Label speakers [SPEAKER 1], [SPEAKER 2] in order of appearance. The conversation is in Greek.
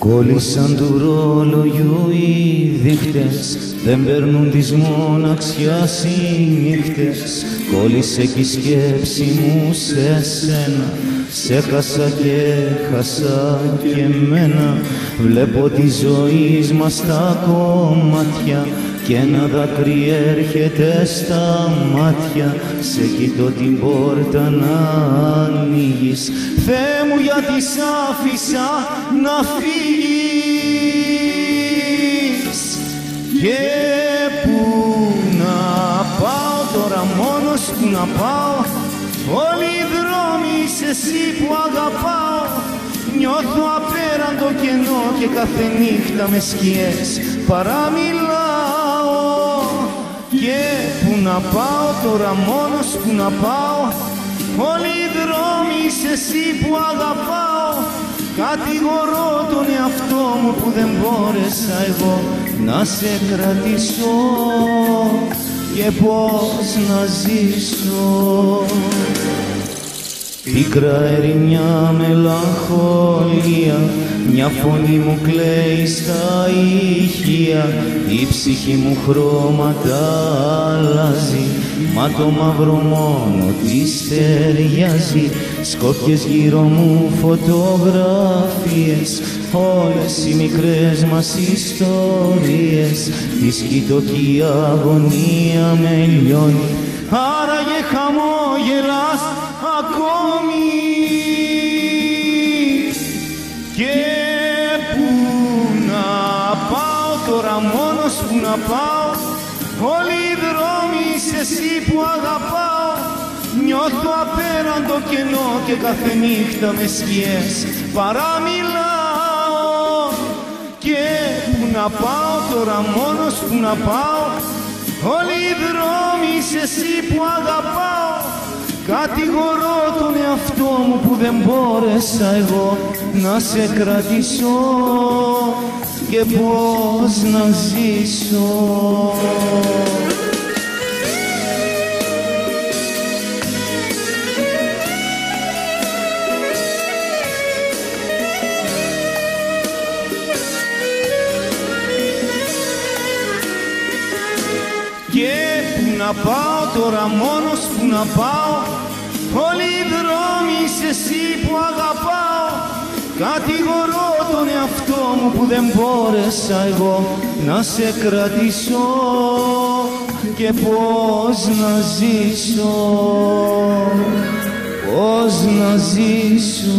[SPEAKER 1] Κόλλησαν του ρολογιού οι δείχτες δεν παίρνουν της μοναξιάς οι νύχτες Κόλλησε κι η σκέψη μου σε σένα Σε χάσα και χάσα και μένα Βλέπω τη ζωή μας στα κομμάτια και ένα δάκρυ έρχεται στα μάτια Σε κοιτώ την πόρτα να ανοίγεις. Θεέ μου γιατί σ' άφησα να φύγεις; Και πού να πάω τώρα μόνος που να πάω; Όλοι οι δρόμοι είσαι εσύ που αγαπάω. Νιώθω απέραντο κενό και κάθε νύχτα με σκιές παραμιλάω. Και που να πάω τώρα μόνος που να πάω. Όλοι οι δρόμοι είσαι εσύ που αγαπάω. Κατηγορώ τον εαυτό μου που δεν μπόρεσα εγώ να σε κρατήσω και πώς να ζήσω Πίκρα ερημιά μελαγχολία μια φωνή μου κλαίει στα ηχεία. Η ψυχή μου χρώματα αλλάζει. Μα το μαύρο μόνο της ταιριάζει. Σκόφιες γύρω μου φωτογραφίες. Όλες οι μικρές μας ιστορίες. Της σκητοκή αγωνία με λιώνει. Άραγε τώρα μόνος που να πάω. Όλοι οι δρόμοι είσαι εσύ που αγαπάω. Νιώθω απέραντο κενό και κάθε νύχτα με σκιές παραμιλάω. Και που να πάω τώρα μόνος που να πάω. Όλοι οι δρόμοι είσαι εσύ που αγαπάω. Κατηγορώ τον εαυτό μου που δεν μπόρεσα εγώ να σε κρατήσω και πώς να ζήσω. Και που να πάω τώρα μόνος που να πάω Κατηγορώ τον εαυτό μου που δεν μπόρεσα εγώ να σε κρατήσω και πώς να ζήσω, πώς να ζήσω.